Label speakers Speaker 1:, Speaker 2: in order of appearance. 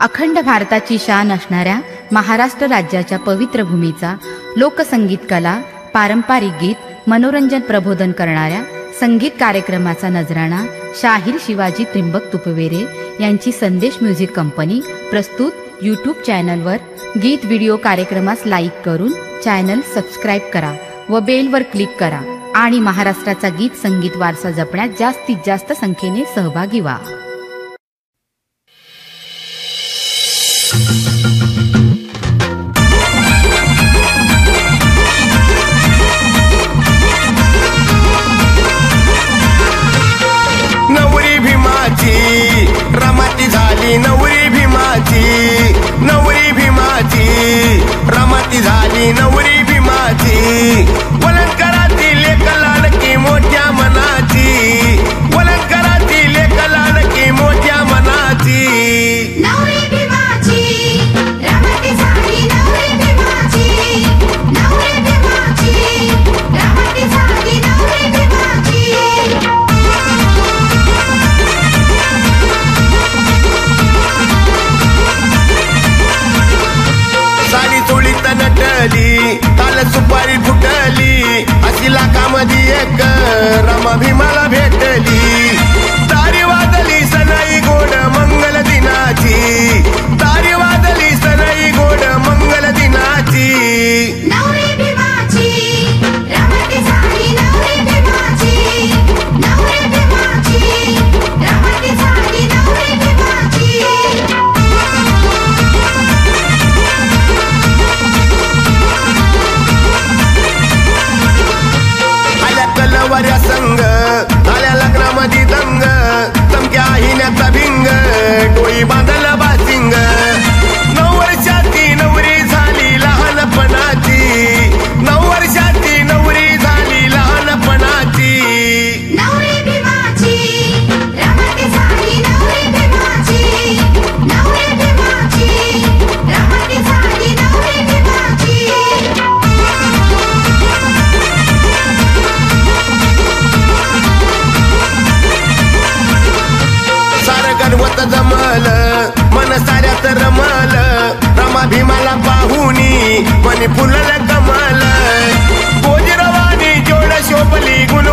Speaker 1: अखंड भारताची शान असणाऱ्या महाराष्ट्र राज्याच्या पवित्र भूमीचा लोकसंगीत कला पारंपरिक गीत मनोरंजन प्रबोधन करणाऱ्या संगीत कार्यक्रमाचा नजराणा शाहीर शिवाजी त्रिंबक तुपवेरे यांची संदेश म्युझिक कंपनी प्रस्तुत यूट्यूब चॅनलवर. गीत व्हिडिओ कार्यक्रमास लाईक करून चॅनल सबस्क्राईब करा व बेलवर क्लिक करा आणि महाराष्ट्राचा गीत संगीत वारसा जपण्यात जास्तीत जास्त संख्येने सहभागी व्हा.
Speaker 2: be nobody माझी एक रमा भीमाला भेटली. मस्त रमाल रमा भीमाला पाहुनी मनी फुलल कमाल. गोजरवानी जोड शोभली गुण